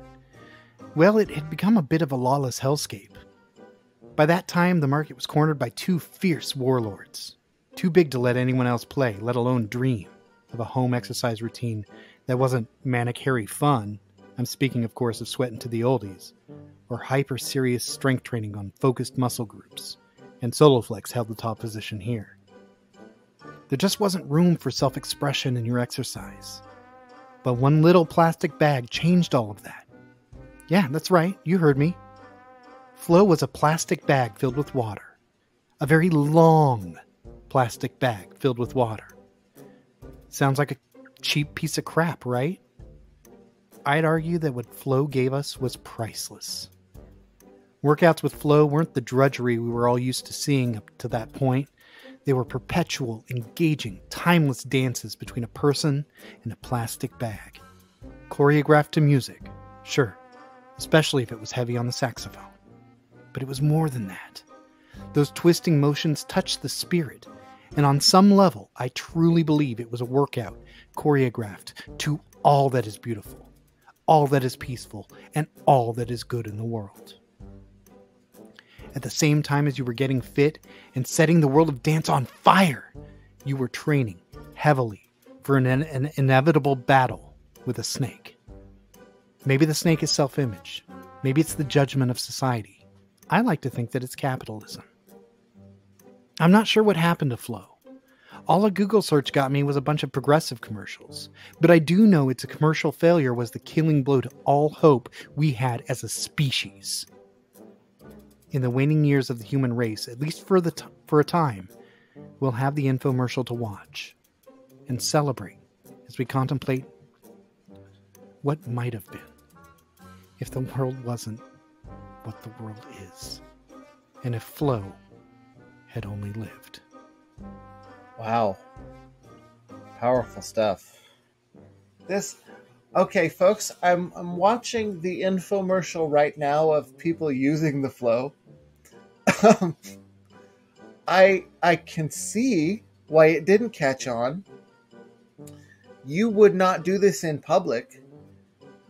well, it had become a bit of a lawless hellscape. By that time, the market was cornered by two fierce warlords, too big to let anyone else play, let alone dream of a home exercise routine that wasn't manic hairy fun. I'm speaking, of course, of sweating to the oldies, or hyper serious strength training on focused muscle groups, and Soloflex held the top position here. There just wasn't room for self expression in your exercise. But one little plastic bag changed all of that. Yeah, that's right, you heard me. Flo was a plastic bag filled with water. A very long plastic bag filled with water. Sounds like a cheap piece of crap, right? I'd argue that what Flo gave us was priceless. Workouts with Flo weren't the drudgery we were all used to seeing up to that point. They were perpetual, engaging, timeless dances between a person and a plastic bag. Choreographed to music, sure, especially if it was heavy on the saxophone. But it was more than that. Those twisting motions touched the spirit, and on some level, I truly believe it was a workout choreographed to all that is beautiful, all that is peaceful, and all that is good in the world. At the same time as you were getting fit and setting the world of dance on fire, you were training heavily for an, an inevitable battle with a snake. Maybe the snake is self image. Maybe it's the judgment of society. I like to think that it's capitalism. I'm not sure what happened to Flo. All a Google search got me was a bunch of progressive commercials. But I do know its a commercial failure was the killing blow to all hope we had as a species. In the waning years of the human race, at least for the t- for a time, we'll have the infomercial to watch and celebrate as we contemplate what might have been if the world wasn't what the world is, and if Flo had only lived. Wow. Powerful stuff. This Okay, folks, I'm I'm watching the infomercial right now of people using the flow. Um, I I can see why it didn't catch on. You would not do this in public.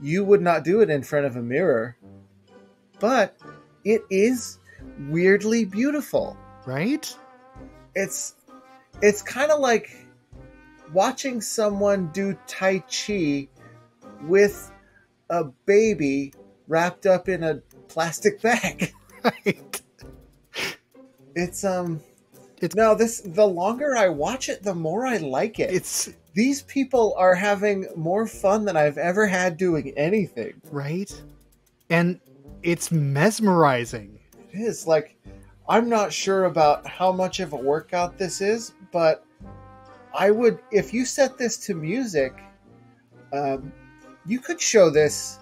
You would not do it in front of a mirror. But it is weirdly beautiful. Right? It's it's kind of like watching someone do tai chi with a baby wrapped up in a plastic bag. Right. It's um It's- no this the longer I watch it the more I like it. It's These people are having more fun than I've ever had doing anything. right. And it's mesmerizing. It is like I'm not sure about how much of a workout this is, but I would if you set this to music, um, you could show this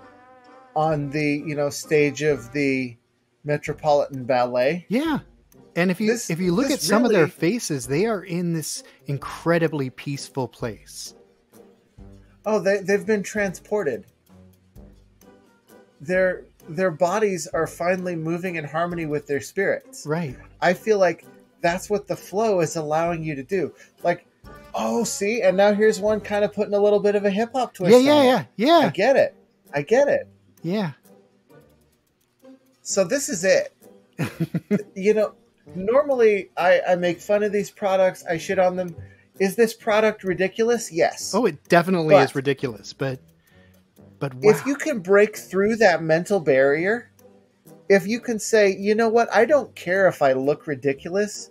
on the you know stage of the Metropolitan Ballet. Yeah. And if you This- if you look at some of their faces, they are in this incredibly peaceful place. Oh, they they've been transported. Their their bodies are finally moving in harmony with their spirits. Right. I feel like that's what the flow is allowing you to do. Like, oh, see, and now here's one kind of putting a little bit of a hip hop twist. Yeah, on yeah, it. yeah. I get it. I get it. Yeah. So this is it. you know, normally I, I make fun of these products. I shit on them. Is this product ridiculous? Yes. Oh, it definitely But- is ridiculous, but but wow. if you can break through that mental barrier, if you can say, you know what, I don't care if I look ridiculous,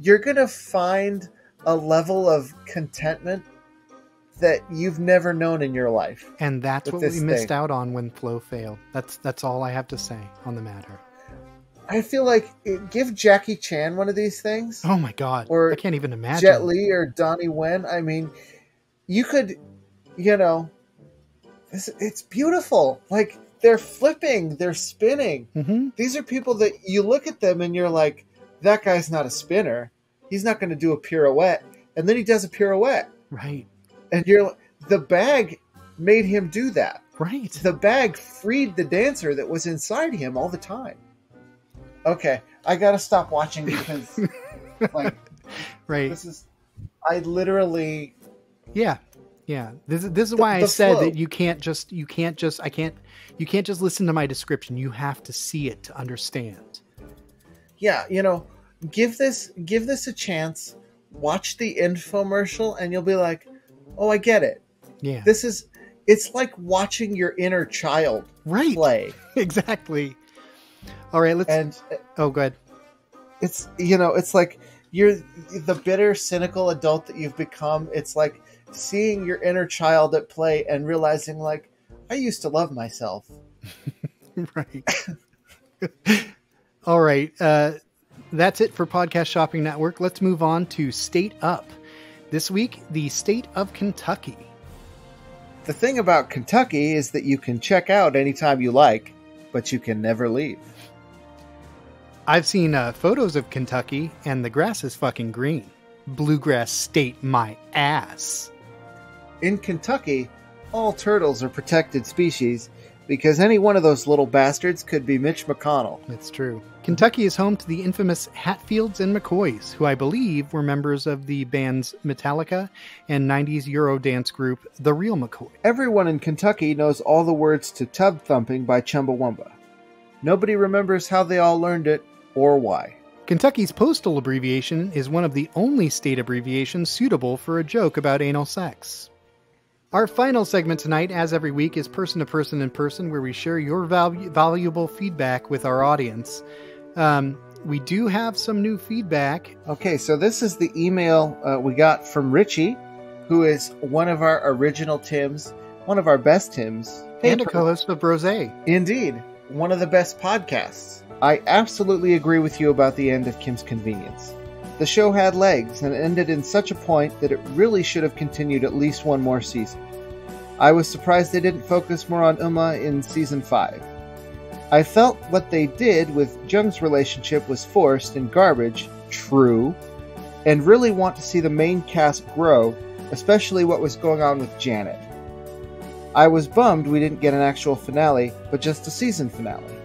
you're going to find a level of contentment that you've never known in your life. and that's what we missed thing. out on when Flo failed. That's that's all I have to say on the matter. I feel like it, give Jackie Chan one of these things, Oh my god. Or I can't even imagine. Jet Li or Donnie Yen. I mean, you could, you know, it's, it's beautiful. Like they're flipping, they're spinning. hmm these are people that you look at them and you're like, that guy's not a spinner. He's not going to do a pirouette. And then he does a pirouette. Right. And you're the bag made him do that. Right. The bag freed the dancer that was inside him all the time. Okay, I got to stop watching because like Right. this is I literally Yeah. Yeah. This is this is The- why I the said flow. that you can't just you can't just I can't you can't just listen to my description. You have to see it to understand. yeah, you know, give this give this a chance. Watch the infomercial and you'll be like, "Oh, I get it. Yeah. This is it's like watching your inner child right. play Exactly. All right, let's and Oh, good. it's you know it's like you're the bitter cynical adult that you've become it's like seeing your inner child at play and realizing like i used to love myself right. All right. Uh, that's it for Podcast Shopping Network. Let's move on to State Up. This week, the state of Kentucky. The thing about Kentucky is that you can check out anytime you like, but you can never leave. I've seen uh, photos of Kentucky, and the grass is fucking green. Bluegrass state my ass. In Kentucky, all turtles are protected species because any one of those little bastards could be Mitch McConnell. It's true. Kentucky is home to the infamous Hatfields and McCoys, who I believe were members of the bands Metallica and 90s Euro dance group The Real McCoy. Everyone in Kentucky knows all the words to Tub Thumping by Chumbawamba. Nobody remembers how they all learned it or why. Kentucky's postal abbreviation is one of the only state abbreviations suitable for a joke about anal sex. Our final segment tonight, as every week, is Person to Person in Person, where we share your val- valuable feedback with our audience. Um, we do have some new feedback. Okay, so this is the email uh, we got from Richie, who is one of our original Tims, one of our best Tims, and a co host of Brose. Indeed, one of the best podcasts. I absolutely agree with you about the end of Kim's Convenience. The show had legs and ended in such a point that it really should have continued at least one more season. I was surprised they didn't focus more on Umma in season 5. I felt what they did with Jung's relationship was forced and garbage, true, and really want to see the main cast grow, especially what was going on with Janet. I was bummed we didn't get an actual finale, but just a season finale.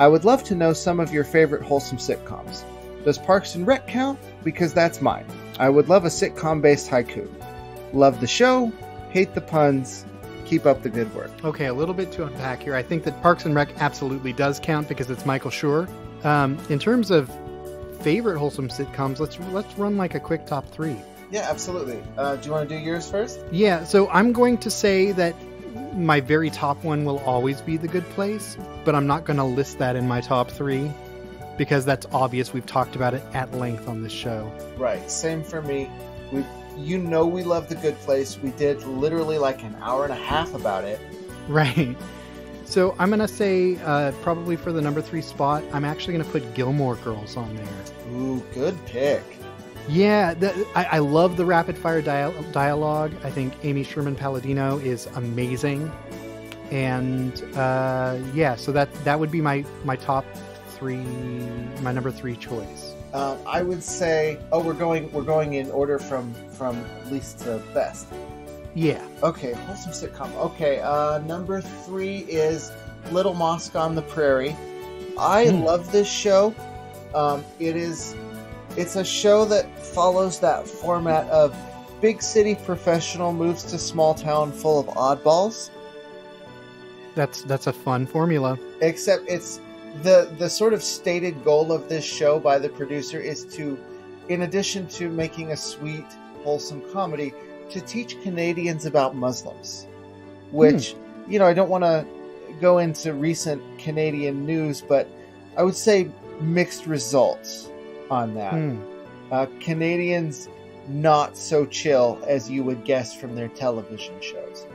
I would love to know some of your favorite wholesome sitcoms. Does Parks and Rec count? Because that's mine. I would love a sitcom based haiku. Love the show, hate the puns, keep up the good work. Okay, a little bit to unpack here. I think that Parks and Rec absolutely does count because it's Michael Schur. Um, in terms of favorite wholesome sitcoms, let's let's run like a quick top three. Yeah, absolutely. Uh, do you want to do yours first? Yeah, so I'm going to say that my very top one will always be The Good Place, but I'm not going to list that in my top three because that's obvious. We've talked about it at length on this show. Right. Same for me. We, you know, we love the Good Place. We did literally like an hour and a half about it. Right. So I'm gonna say uh, probably for the number three spot, I'm actually gonna put Gilmore Girls on there. Ooh, good pick. Yeah, the, I, I, love the rapid fire dia- dialogue. I think Amy Sherman Palladino is amazing, and uh, yeah, so that that would be my my top three, my number three choice. Uh, I would say, oh, we're going we're going in order from from least to best. Yeah. Okay, wholesome sitcom. Okay, uh, number three is Little Mosque on the Prairie. I mm. love this show. Um, it is it's a show that follows that format of big city professional moves to small town full of oddballs. That's that's a fun formula. Except it's the the sort of stated goal of this show by the producer is to in addition to making a sweet wholesome comedy to teach Canadians about Muslims which hmm. you know I don't want to go into recent Canadian news but I would say mixed results on that hmm. uh, Canadians not so chill as you would guess from their television shows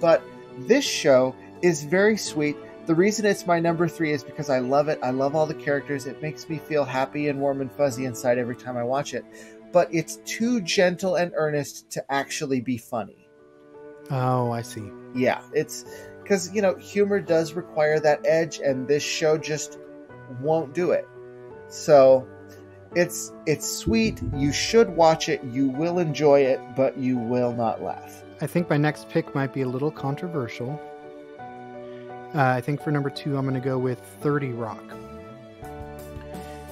but this show is very sweet the reason it's my number three is because I love it. I love all the characters. It makes me feel happy and warm and fuzzy inside every time I watch it. But it's too gentle and earnest to actually be funny. Oh, I see. Yeah, it's because, you know, humor does require that edge, and this show just won't do it. So it's it's sweet. You should watch it. You will enjoy it, but you will not laugh. I think my next pick might be a little controversial. Uh, I think for number two, I'm going to go with 30 Rock.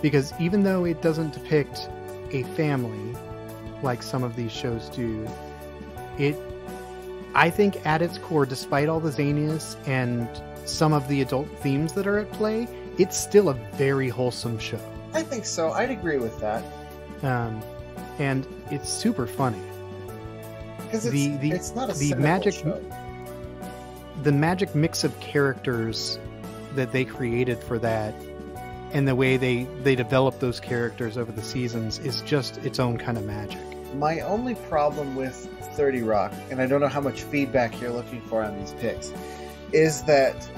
Because even though it doesn't depict a family like some of these shows do, it, I think at its core, despite all the zaniness and some of the adult themes that are at play, it's still a very wholesome show. I think so. I'd agree with that. Um, and it's super funny. Because it's, the, the, it's not a the magic. Show the magic mix of characters that they created for that and the way they they develop those characters over the seasons is just its own kind of magic. My only problem with 30 Rock, and I don't know how much feedback you're looking for on these picks, is that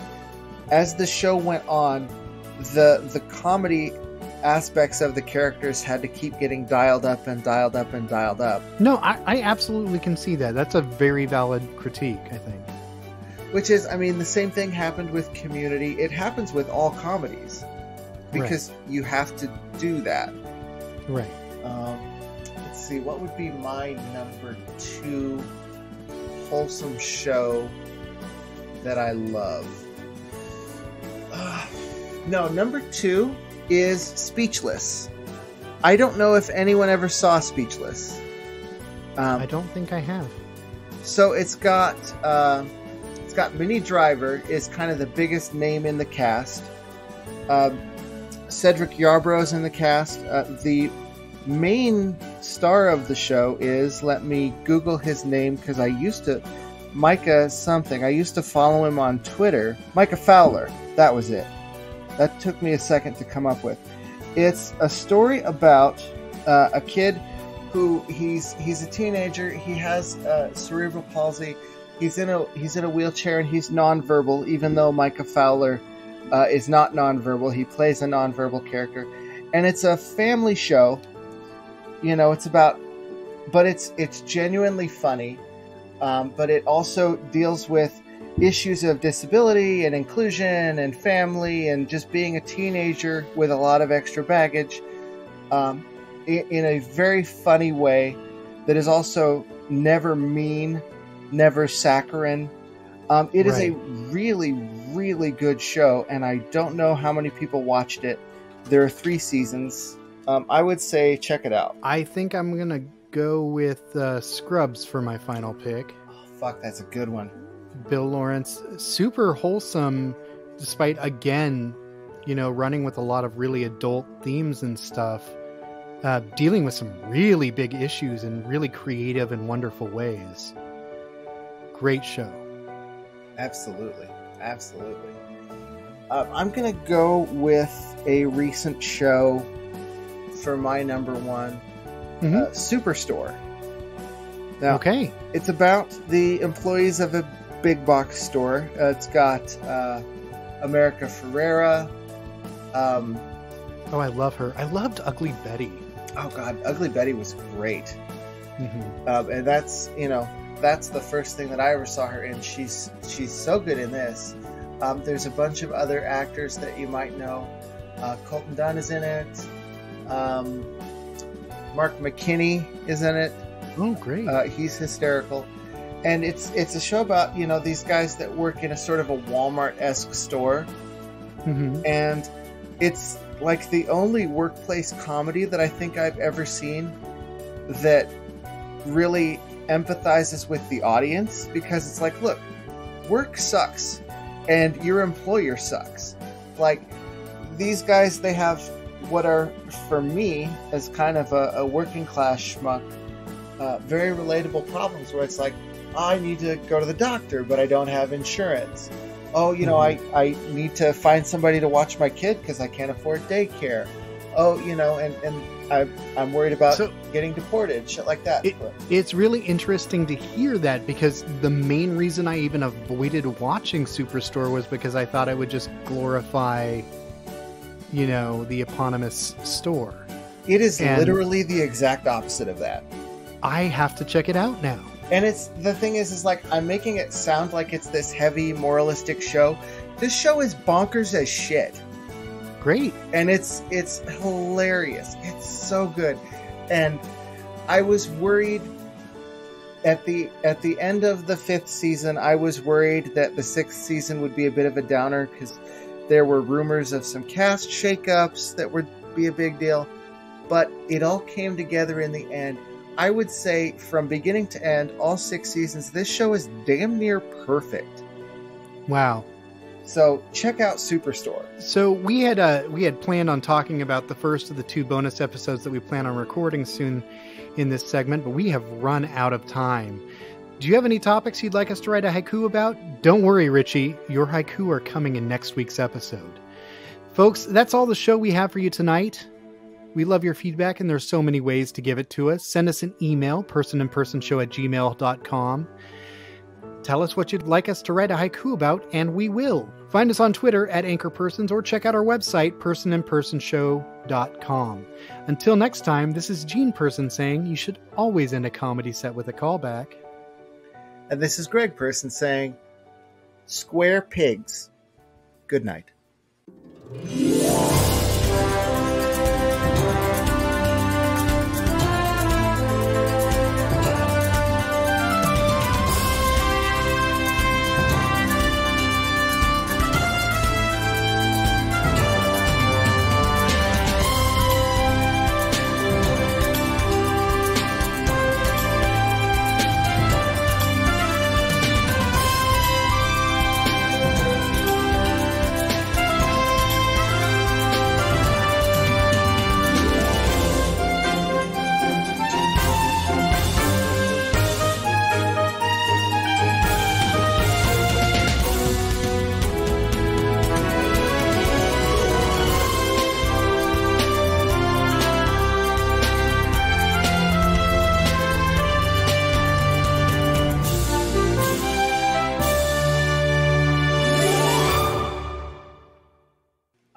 as the show went on, the the comedy aspects of the characters had to keep getting dialed up and dialed up and dialed up. No, I, I absolutely can see that. That's a very valid critique, I think. Which is, I mean, the same thing happened with Community. It happens with all comedies because you have to do that. Right. Um, let's see, what would be my number two wholesome show that I love? Uh, no, number two is Speechless. I don't know if anyone ever saw Speechless. Um, I don't think I have. so it's got uh, got Minnie Driver is kind of the biggest name in the cast. Um, Cedric Yarbrough's in the cast. Uh, the main star of the show is let me Google his name because I used to Micah something. I used to follow him on Twitter. Micah Fowler. That was it. That took me a second to come up with. It's a story about uh, a kid who he's he's a teenager. He has uh, cerebral palsy. He's in a he's in a wheelchair and he's nonverbal. Even though Micah Fowler uh, is not nonverbal, he plays a nonverbal character, and it's a family show. You know, it's about, but it's it's genuinely funny, um, but it also deals with issues of disability and inclusion and family and just being a teenager with a lot of extra baggage um, in, in a very funny way that is also never mean, never saccharine. Um, it is a really, really good show, and I don't know how many people watched it. There are three seasons. Um, I would say check it out. I think I'm going to go with uh, Scrubs for my final pick. Oh, fuck, that's a good one. Bill Lawrence, super wholesome, despite again, you know, running with a lot of really adult themes and stuff, uh, dealing with some really big issues in really creative and wonderful ways. Great show. Absolutely, absolutely. Uh, I'm gonna go with a recent show for my number one, Mhm. uh, Superstore. Now, Okay. it's about the employees of a big box store. Uh, it's got uh, America Ferrera. Um, Oh, I love her. I loved Ugly Betty. oh God, Ugly Betty was great. Mhm. um, and that's you know that's the first thing that I ever saw her in. She's she's so good in this. Um, there's a bunch of other actors that you might know. Uh, Colton Dunn is in it. Um, Mark McKinney is in it. Oh, great. Uh, he's hysterical, and it's it's a show about you know these guys that work in a sort of a Walmart esque store, Mhm. and it's like the only workplace comedy that I think I've ever seen that really empathizes with the audience because it's like, look, work sucks and your employer sucks. Like these guys, they have what are for me as kind of a, a working class schmuck, uh, very relatable problems where it's like, I need to go to the doctor, but I don't have insurance. Oh, you know, I, I need to find somebody to watch my kid because I can't afford daycare. Oh, you know, and, and I, I'm worried about So- getting deported, shit like that. It- It's really interesting to hear that because the main reason I even avoided watching Superstore was because I thought it would just glorify, you know, the eponymous store. It is And- literally the exact opposite of that. I have to check it out now. And it's the thing is, is like I'm making it sound like it's this heavy moralistic show. This show is bonkers as shit, Great. and it's it's hilarious. It's so good, and I was worried at the at the end of the fifth season. I was worried that the sixth season would be a bit of a downer because there were rumors of some cast shakeups that would be a big deal, but it all came together in the end. I would say from beginning to end, all six seasons, this show is damn near perfect. Wow. So check out Superstore. So we had uh, we had planned on talking about the first of the two bonus episodes that we plan on recording soon in this segment, but we have run out of time. Do you have any topics you'd like us to write a haiku about? Don't worry, Richie. Your haiku are coming in next week's episode. Folks, that's all the show we have for you tonight. We love your feedback, and there's so many ways to give it to us. Send us an email, personinpersonshow at gmail.com. Tell us what you'd like us to write a haiku about, and we will. Find us on Twitter at AnchorPersons or check out our website, personandpersonshow.com. Until next time, this is Gene Person saying you should always end a comedy set with a callback. And this is Greg Person saying, Square pigs. Good night.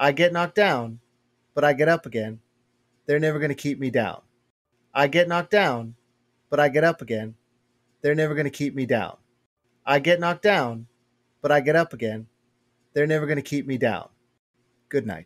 I get knocked down, but I get up again. They're never going to keep me down. I get knocked down, but I get up again. They're never going to keep me down. I get knocked down, but I get up again. They're never going to keep me down. Good night.